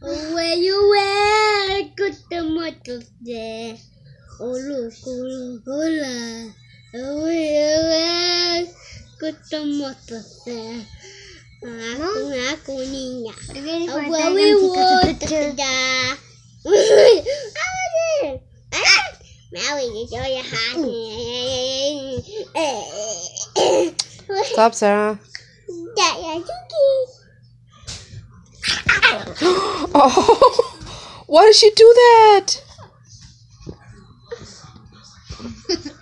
Where you were, good the motor there. Oh look, oh look, oh. Where you were, good the motor there. Aku ngaku ninya. Oh, where we were, da. Apa sih? Ah, Mau ini saya hati. Stop, Sarah. Tak ya juga. Oh, why did she do that?